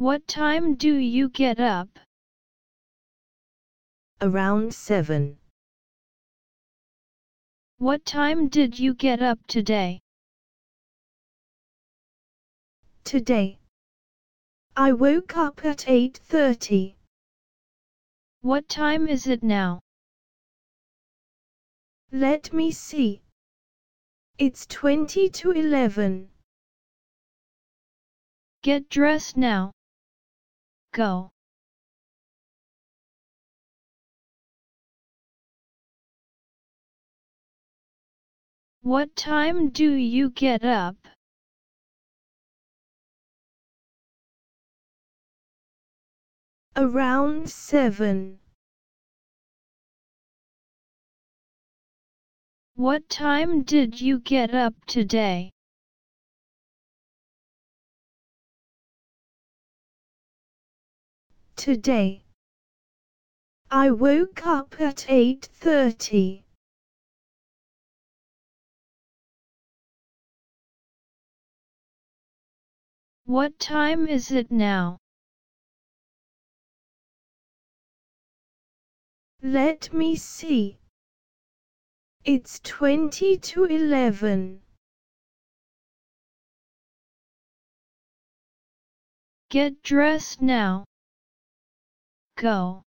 What time do you get up? Around 7. What time did you get up today? Today. I woke up at 8.30. What time is it now? Let me see. It's 20 to 11. Get dressed now. Go. What time do you get up? Around 7. What time did you get up today? Today. I woke up at 8.30. What time is it now? Let me see. It's 20 to 11. Get dressed now. Go.